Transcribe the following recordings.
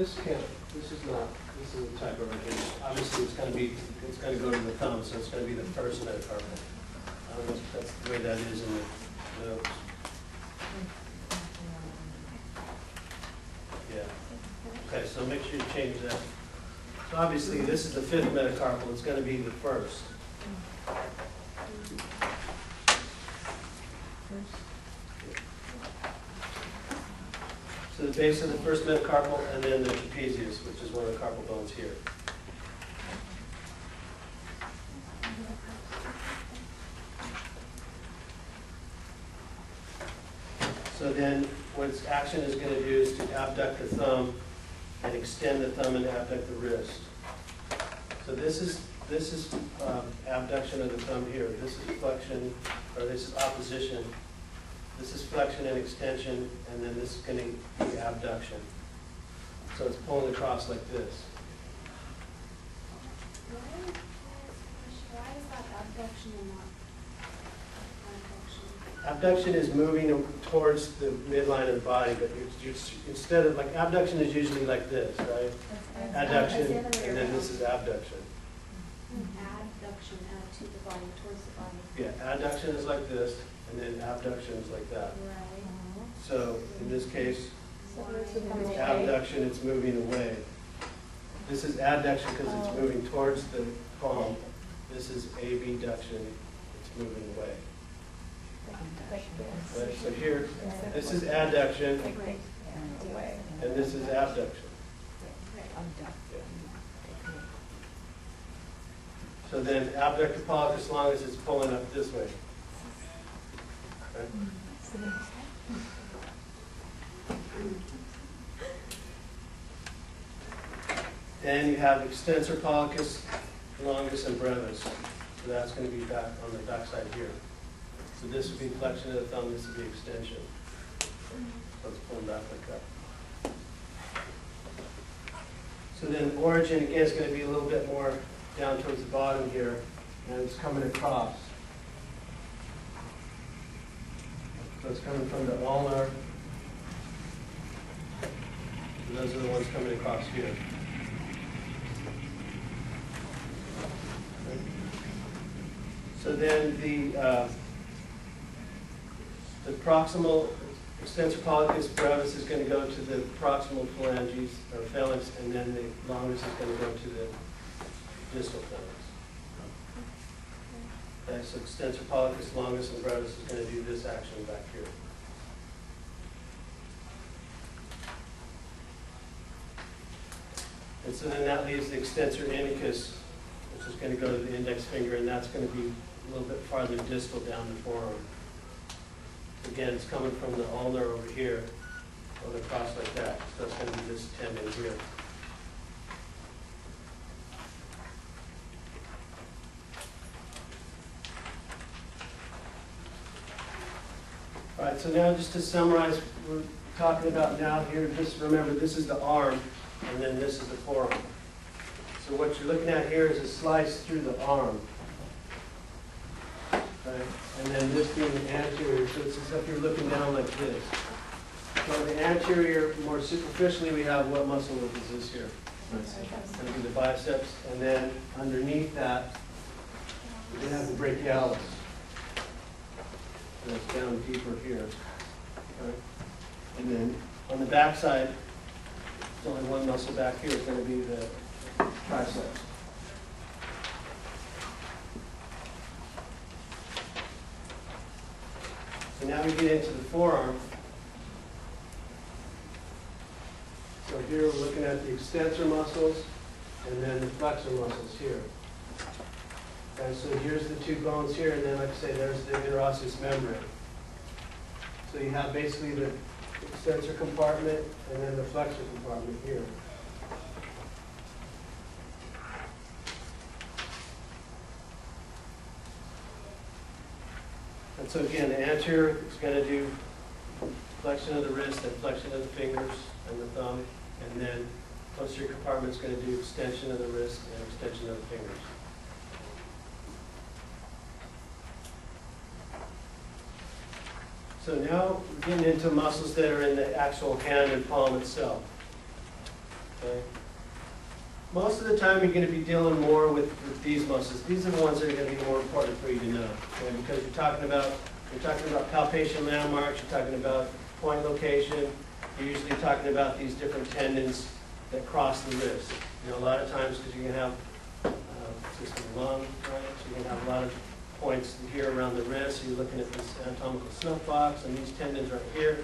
this can't, this is not, this is a type of here. Obviously, it's gonna be, it's gonna go to the thumb, so it's gonna be the first metacarpal. I don't know if that's the way that is in the notes. Yeah. Okay, so make sure you change that. So obviously, this is the fifth metacarpal, it's gonna be the first. So the base of the first metacarpal, and then the trapezium, which is one of the carpal bones here. So then, what its action is gonna do is to abduct the thumb and extend the thumb and abduct the wrist. So this is, this is um, abduction of the thumb here. This is flexion, or this is opposition. This is flexion and extension, and then this is gonna be abduction. So it's pulling across like this. Why, why is that abduction and not abduction? Abduction is moving towards the midline of the body, but it's, it's, instead of, like, abduction is usually like this, right? Adduction, and then this is abduction. Abduction, add to the body, towards the body. Yeah, adduction is like this, and then abduction is like that. Right. So in this case, So where's the why- point? abduction, it's moving away. This is adduction because it's Oh. moving towards the palm. This is abduction, it's moving away. Like this. Right, so here, this is adduction, Like this. And this is abduction. So then abductor pollicis longus is pulling up this way. Then you have extensor pollicis longus and brevis. So that's going to be back on the backside here. So this would be flexion of the thumb, this would be extension. So it's pulling back like that. So then origin, again, is going to be a little bit more down towards the bottom here, and it's coming across. So it's coming from the ulnar. And those are the ones coming across here. So then the, uh, the proximal extensor pollicis brevis is going to go to the proximal phalanges, or phalanx, and then the longus is going to go to the distal phalanx. Okay, so extensor pollicis longus and brevis is going to do this action back here. And so then that leaves the extensor indicis, which is going to go to the index finger, and that's going to be a little bit farther distal down the forearm. Again, it's coming from the ulnar over here, going across like that. So it's going to be this tendon here. So now just to summarize, we're talking about now here, just remember, this is the arm, and then this is the forearm. So what you're looking at here is a slice through the arm. Right, and then this being the anterior, so it's as if you're looking down like this. So the anterior, more superficially, we have what muscle is this here? Gonna the biceps, and then underneath that, we have the brachialis. It's down deeper here. okay? And then on the backside, there's only one muscle back here, it's gonna be the triceps. So now we get into the forearm. So here we're looking at the extensor muscles and then the flexor muscles here. And so here's the two bones here, and then like I say, there's the interosseous membrane. So you have basically the extensor compartment and then the flexor compartment here. And so again, the anterior is going to do flexion of the wrist and flexion of the fingers and the thumb, and then posterior compartment is going to do extension of the wrist and extension of the fingers. So now we're getting into muscles that are in the actual hand and palm itself. okay? Most of the time, you're gonna be dealing more with, with these muscles. These are the ones that are gonna be more important for you to know, okay? Because you're talking about, you're talking about palpation landmarks, you're talking about point location, you're usually talking about these different tendons that cross the wrist. You know, a lot of times, because you're gonna have, uh, system lung, right? So you're gonna have a lot of points here around the wrist, you're looking at this anatomical snuff box, and these tendons right here.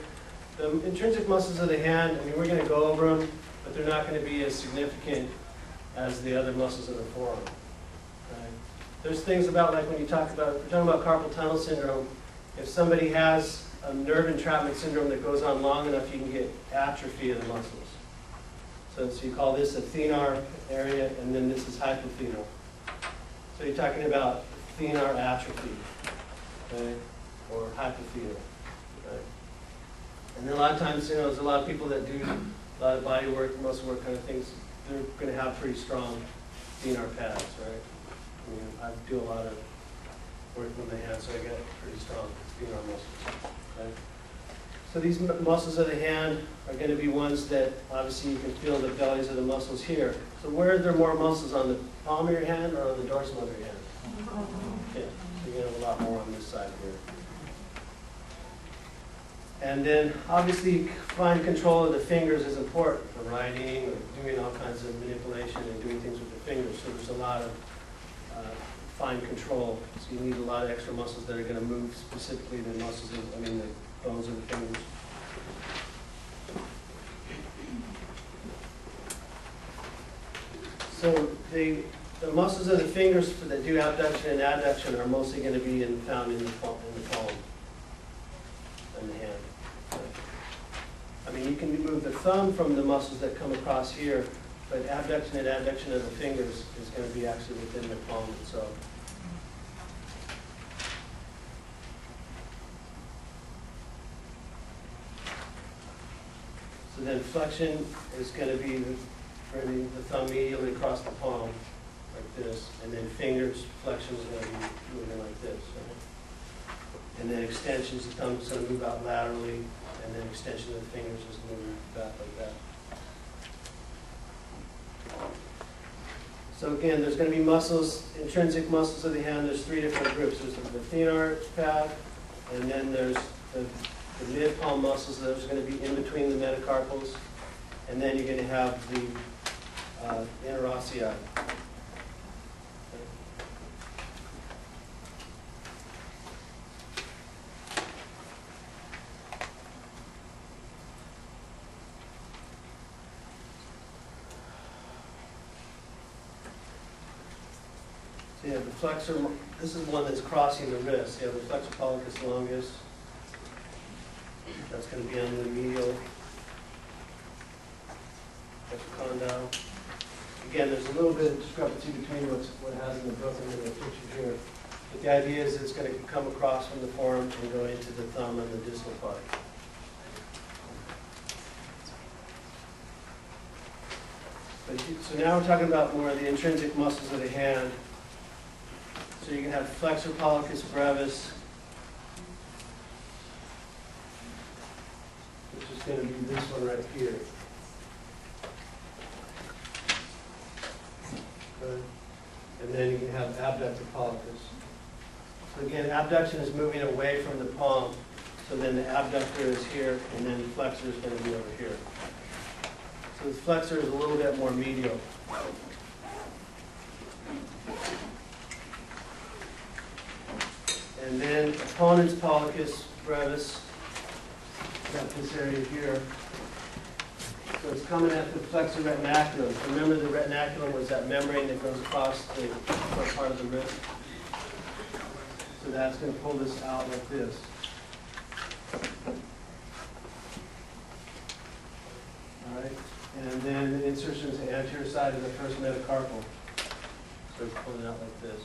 The intrinsic muscles of the hand, I mean, we're gonna go over them, but they're not gonna be as significant as the other muscles of the forearm. right? There's things about, like when you talk about, we're talking about carpal tunnel syndrome, if somebody has a nerve entrapment syndrome that goes on long enough, you can get atrophy of the muscles. So, so you call this a thenar area, and then this is hypothenar. So you're talking about thenar atrophy, okay, or hypothenar, okay? And then a lot of times, you know, there's a lot of people that do a lot of body work, muscle work kind of things, they're gonna have pretty strong thenar pads, right? I mean, I do a lot of work with the hands, so I get pretty strong thenar muscles, okay? So these mu- muscles of the hand are gonna be ones that, obviously, you can feel the bellies of the muscles here. So where are there more muscles, on the palm of your hand or on the dorsal of your hand? Yeah, so you have a lot more on this side here. And then, obviously, fine control of the fingers is important for writing or doing all kinds of manipulation and doing things with the fingers. So there's a lot of uh, fine control. So you need a lot of extra muscles that are gonna move specifically the muscles, of I mean, the bones of the fingers. So the, the muscles of the fingers that do abduction and adduction are mostly gonna be in, found in the palm, in the palm and the hand. I mean, you can remove the thumb from the muscles that come across here, but abduction and adduction of the fingers is gonna be actually within the palm itself. So then flexion is gonna be bringing the thumb medially across the palm, like this, and then fingers, flexion is gonna be moving like this, right? And then extensions, the thumb's gonna move out laterally, and then extension of the fingers is moving back like that. So again, there's gonna be muscles, intrinsic muscles of the hand, there's three different groups. There's the thenar pad, and then there's the, the mid palm muscles, those are gonna be in between the metacarpals, and then you're gonna have the, uh, interossei. Flexor, this is one that's crossing the wrist. You have the flexor pollicis longus. That's gonna be on the medial. Condyle. Again, there's a little bit of discrepancy between what's, what has in the book and the picture here. But the idea is it's gonna come across from the forearm and go into the thumb and the distal part. But So now we're talking about more of the intrinsic muscles of the hand. So you can have flexor pollicis brevis, which is gonna be this one right here. And then you can have abductor pollicis. So again, abduction is moving away from the palm, so then the abductor is here, and then the flexor is gonna be over here. So the flexor is a little bit more medial. And then opponens pollicis brevis, got this area here. So it's coming at the flexor retinaculum. Remember the retinaculum was that membrane that goes across the front part of the wrist? So that's gonna pull this out like this. All right, and then the insertion is the anterior side of the first metacarpal. So it's pulling out like this.